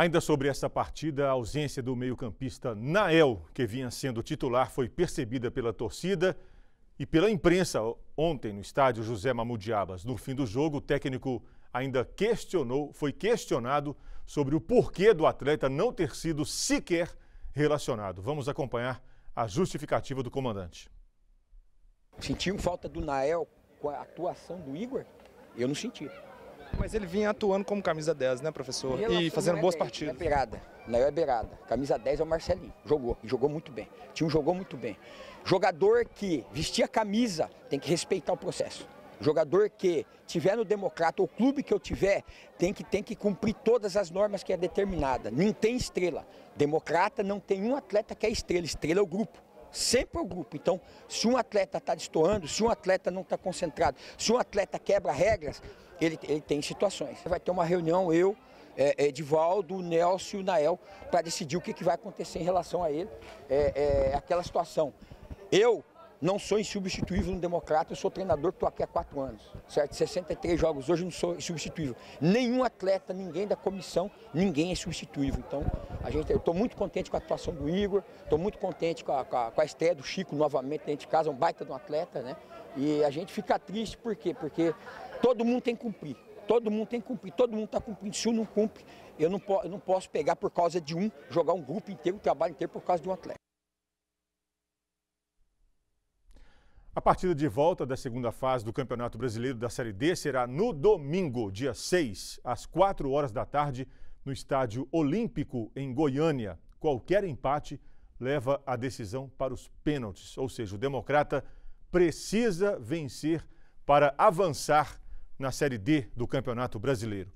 Ainda sobre essa partida, a ausência do meio-campista Nael, que vinha sendo titular, foi percebida pela torcida e pela imprensa ontem no estádio José Mamudiabas. No fim do jogo, o técnico ainda questionou, foi questionado sobre o porquê do atleta não ter sido sequer relacionado. Vamos acompanhar a justificativa do comandante. Sentiu falta do Nael com a atuação do Igor? Eu não senti. Mas ele vinha atuando como camisa 10, né, professor? E fazendo é boas partidas. É beirada. Nael é beirada. Camisa 10 é o Marcelinho. Jogou. E jogou muito bem. O time jogou muito bem. Jogador que vestia camisa tem que respeitar o processo. Jogador que tiver no Democrata, o clube que eu tiver, tem que, tem que cumprir todas as normas que é determinada. Não tem estrela. Democrata não tem um atleta que é estrela. Estrela é o grupo sempre é o grupo. Então, se um atleta está destoando, se um atleta não está concentrado, se um atleta quebra regras, ele, ele tem situações. Vai ter uma reunião, eu, é, Edivaldo, o Nelson e o Nael, para decidir o que, que vai acontecer em relação a ele, é, é, aquela situação. Eu não sou insubstituível no Democrata, eu sou treinador estou aqui há quatro anos, certo? 63 jogos, hoje não sou insubstituível. Nenhum atleta, ninguém da comissão, ninguém é substituível. Então, a gente, eu estou muito contente com a atuação do Igor, estou muito contente com a, com, a, com a estreia do Chico novamente dentro de casa, um baita de um atleta, né? E a gente fica triste, por quê? Porque todo mundo tem que cumprir. Todo mundo tem que cumprir, todo mundo está cumprindo. Se um não cumpre, eu não, eu não posso pegar por causa de um, jogar um grupo inteiro, um trabalho inteiro por causa de um atleta. A partida de volta da segunda fase do Campeonato Brasileiro da Série D será no domingo, dia 6, às 4 horas da tarde, no Estádio Olímpico, em Goiânia. Qualquer empate leva a decisão para os pênaltis, ou seja, o Democrata precisa vencer para avançar na Série D do Campeonato Brasileiro.